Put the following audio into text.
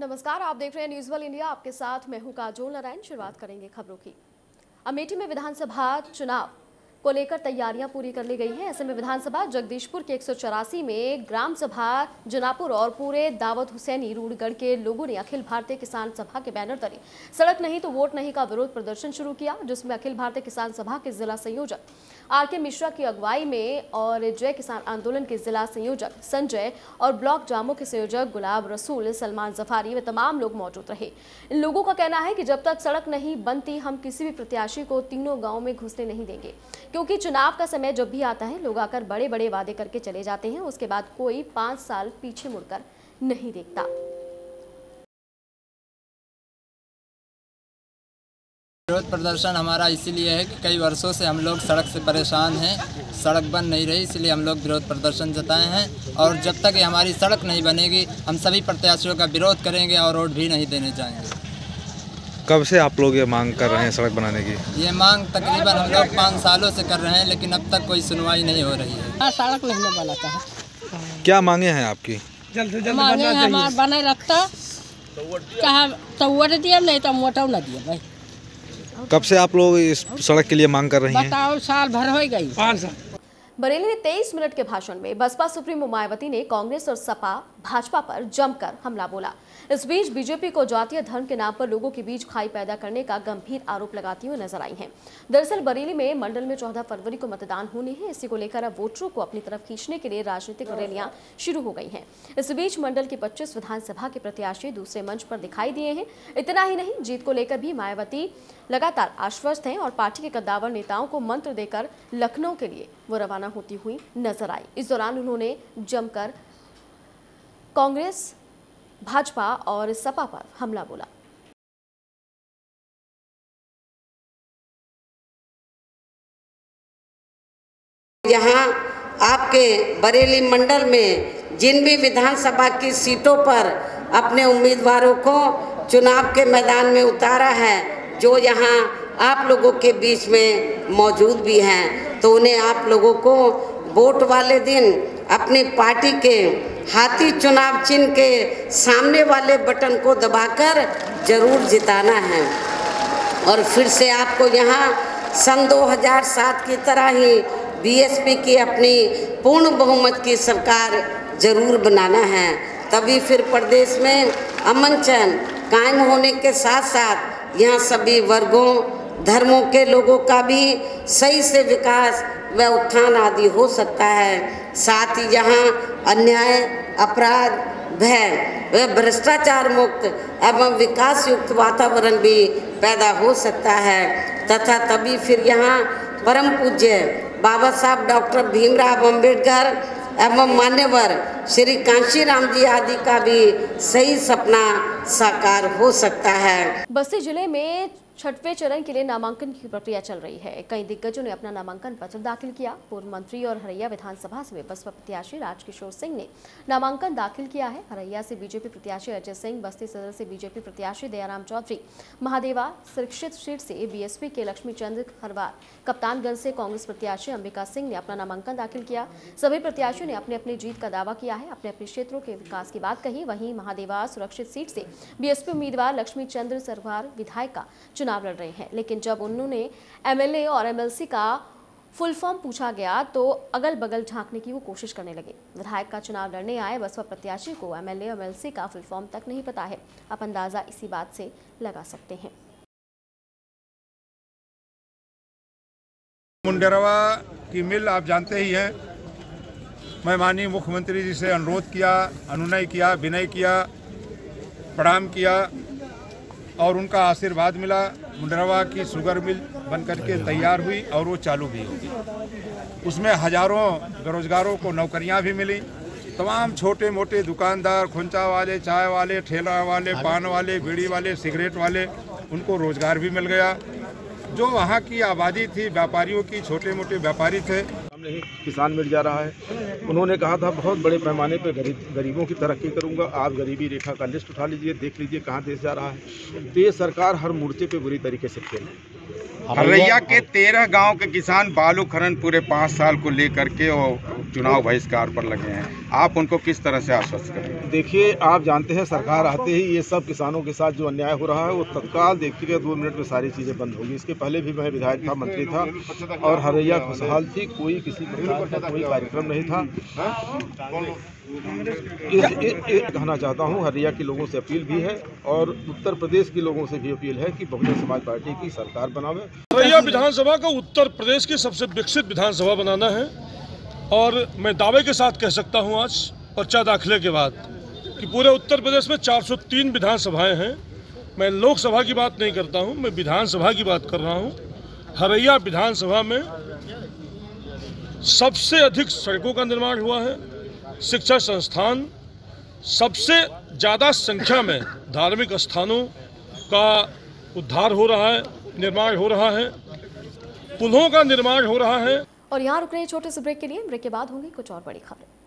नमस्कार, आप देख रहे हैं न्यूज़ वन इंडिया आपके साथ मैं हूँ काजोल नारायण। शुरुआत करेंगे खबरों की। अमेठी में विधानसभा चुनाव को लेकर तैयारियाँ पूरी कर ली गई हैं। ऐसे में विधानसभा जगदीशपुर के एक सौ चौरासी में ग्राम सभा, जनापुर और पूरे दावत हुसैनी रूडगढ़ के लोगों ने अखिल भारतीय किसान सभा के बैनर तले सड़क नहीं तो वोट नहीं का विरोध प्रदर्शन शुरू किया, जिसमें अखिल भारतीय किसान सभा के जिला संयोजक आर के मिश्रा की अगुवाई में और जय किसान आंदोलन के जिला संयोजक संजय और ब्लॉक जामो के संयोजक गुलाब रसूल सलमान जफारी व तमाम लोग मौजूद रहे। इन लोगों का कहना है कि जब तक सड़क नहीं बनती, हम किसी भी प्रत्याशी को तीनों गाँव में घुसने नहीं देंगे। क्योंकि चुनाव का समय जब भी आता है, लोग आकर बड़े बड़े वादे करके चले जाते हैं, उसके बाद कोई पाँच साल पीछे मुड़कर नहीं देखता। विरोध प्रदर्शन हमारा इसीलिए है कि कई वर्षों से हम लोग सड़क से परेशान हैं। सड़क बन नहीं रही इसलिए हम लोग विरोध प्रदर्शन जताए हैं। और जब तक ये हमारी सड़क नहीं बनेगी हम सभी प्रत्याशियों का विरोध करेंगे और वोट भी नहीं देने जाएँगे। कब से आप लोग ये मांग कर रहे हैं सड़क बनाने की? ये मांग तकरीबन हम लोग पाँच सालों से कर रहे हैं लेकिन अब तक कोई सुनवाई नहीं हो रही है। हाँ, सड़क नहीं बनाता है क्या मांगे हैं आपकी? मांगे हमार बने रखता। चाहे तो वोट दिए नहीं तो मोटो न दिए भाई। कब से आप लोग इस सड़क के लिए मांग कर रहे हैं? बताओ साल भर हो गई। बरेली में 23 मिनट के भाषण में बसपा सुप्रीमो मायावती ने कांग्रेस और सपा भाजपा पर जमकर हमला बोला। इस बीच बीजेपी को जातीय धर्म के नाम पर लोगों के बीच खाई पैदा करने का गंभीर आरोप लगाती हुई नज़र आई हैं। दरअसल बरेली में मंडल में 14 फरवरी को मतदान होने हैं। इसी को लेकर अब वोटरों को अपनी तरफ़ खींचने के लिए राजनीतिक रैलियाँ शुरू हो गई हैं। इस बीच मंडल के 25 विधानसभा के प्रत्याशी दूसरे मंच पर दिखाई दिए हैं। इतना ही नहीं, जीत को लेकर भी मायावती लगातार आश्वस्त हैं और पार्टी के कद्दावर नेताओं को मंत्र देकर लखनऊ के लिए वो रवाना होती हुई नज़र आई। इस दौरान उन्होंने जमकर कांग्रेस, भाजपा और सपा पर हमला बोला। यहाँ आपके बरेली मंडल में जिन भी विधानसभा की सीटों पर अपने उम्मीदवारों को चुनाव के मैदान में उतारा है, जो यहाँ आप लोगों के बीच में मौजूद भी हैं तो उन्हें आप लोगों को वोट वाले दिन अपनी पार्टी के हाथी चुनाव चिन्ह के सामने वाले बटन को दबाकर ज़रूर जिताना है। और फिर से आपको यहाँ सन 2007 की तरह ही बीएसपी की अपनी पूर्ण बहुमत की सरकार ज़रूर बनाना है। तभी फिर प्रदेश में अमन चैन कायम होने के साथ साथ यहाँ सभी वर्गों, धर्मों के लोगों का भी सही से विकास व उत्थान आदि हो सकता है। साथ ही यहाँ अन्याय, अपराध, भय व भ्रष्टाचार मुक्त एवं विकास युक्त वातावरण भी पैदा हो सकता है। तथा तभी फिर यहाँ परम पूज्य बाबा साहब डॉक्टर भीमराव अंबेडकर एवं मान्यवर श्री कांशी राम जी आदि का भी सही सपना साकार हो सकता है। बस्ती ज़िले में छठवें चरण के लिए नामांकन की प्रक्रिया चल रही है। कई दिग्गजों ने अपना नामांकन पत्र दाखिल किया। पूर्व मंत्री और हरैया विधानसभा से बसपा प्रत्याशी राजकिशोर सिंह ने नामांकन दाखिल किया है। हरैया से बीजेपी प्रत्याशी अजय सिंह, बस्ती सदर से बीजेपी प्रत्याशी दयाराम चौधरी, महादेवा सुरक्षित सीट से बीएसपी के लक्ष्मी चंद्र खरवार कप्तानगंज से कांग्रेस प्रत्याशी अंबिका सिंह ने अपना नामांकन दाखिल किया। सभी प्रत्याशियों ने अपने अपनी जीत का दावा किया है। अपने अपने क्षेत्रों के विकास की बात कही। वहीं महादेवा सुरक्षित सीट से बीएसपी उम्मीदवार लक्ष्मी चंद्र सरवार विधायक का चुनाव लड़ रहे हैं। लेकिन जब उन्होंने एमएलए और एमएलसी का फुल फॉर्म पूछा गया तो अगल बगल झांकने की वो कोशिश करने लगे। विधायक का चुनाव लड़ने आए बसपा प्रत्याशी को एमएलए एमएलसी का फुल फॉर्म तक नहीं पता है। आप अंदाज़ा इसी बात से लगा सकते हैं। मुंडेरवा की मिल आप जानते ही हैं। मैं माननीय मुख्यमंत्री जी से अनुरोध किया, अनुनय किया, विनय किया, प्रणाम किया। और उनका आशीर्वाद मिला। मुंडरवा की शुगर मिल बन करके तैयार हुई और वो चालू भी होगी उसमें हज़ारों बेरोजगारों को नौकरियाँ भी मिली। तमाम छोटे मोटे दुकानदार, खुंचा वाले, चाय वाले, ठेला वाले, पान वाले, बीड़ी वाले, सिगरेट वाले, उनको रोज़गार भी मिल गया। जो वहाँ की आबादी थी, व्यापारियों की छोटे मोटे व्यापारी थे सामने ही किसान मिल जा रहा है। उन्होंने कहा था, बहुत बड़े पैमाने पर गरीब, गरीबों की तरक्की करूँगा। आप गरीबी रेखा का लिस्ट उठा लीजिए, देख लीजिए कहाँ देश जा रहा है। तो ये सरकार हर मोर्चे पे बुरी तरीके से खेल हरैया के तेरह गाँव के किसान बालू खनन पूरे पाँच साल को लेकर के और चुनाव बहिष्कार पर लगे हैं। आप उनको किस तरह से आश्वस्त करेंगे? देखिए आप जानते हैं सरकार आते ही ये सब किसानों के साथ जो अन्याय हो रहा है वो तत्काल देखिएगा दो मिनट में सारी चीज़ें बंद होगी। इसके पहले भी मैं विधायक था मंत्री था और हरैया खुशहाल थी कोई किसी प्रकार का कोई कार्यक्रम नहीं था। कहना चाहता हूँ हरिया के लोगों से अपील भी है और उत्तर प्रदेश के लोगों से भी अपील है कि बहुजन समाज पार्टी की सरकार बनावे। हरिया विधानसभा को उत्तर प्रदेश की सबसे विकसित विधानसभा बनाना है। और मैं दावे के साथ कह सकता हूँ आज पर्चा दाखिले के बाद कि पूरे उत्तर प्रदेश में 403 विधानसभाएँ हैं। मैं लोकसभा की बात नहीं करता हूँ, मैं विधानसभा की बात कर रहा हूँ। हरैया विधानसभा में सबसे अधिक सड़कों का निर्माण हुआ है, शिक्षा संस्थान सबसे ज़्यादा संख्या में धार्मिक स्थानों का उद्धार हो रहा है, निर्माण हो रहा है, पुलों का निर्माण हो रहा है। और यहाँ रुक रहे छोटे से ब्रेक के लिए। ब्रेक के बाद होंगी कुछ और बड़ी खबरें।